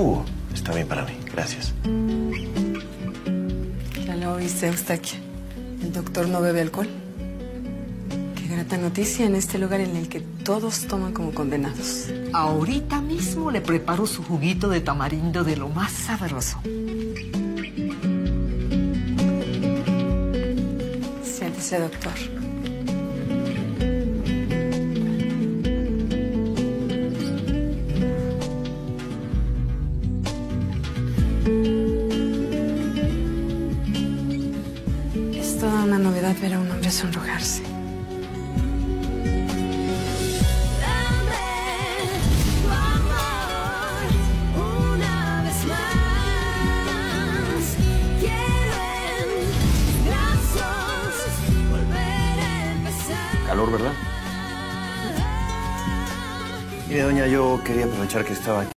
jugo está bien para mí. Gracias. Ya lo oíste, Eustaquia. El doctor no bebe alcohol. Qué grata noticia en este lugar en el que todos toman como condenados. Ahorita mismo le preparo su juguito de tamarindo de lo más sabroso. Siéntese, doctor. Es toda una novedad ver a un hombre sonrojarse. Una vez más, quiero en brazos volver a empezar. Calor, ¿verdad? Mire, doña, yo quería aprovechar que estaba aquí.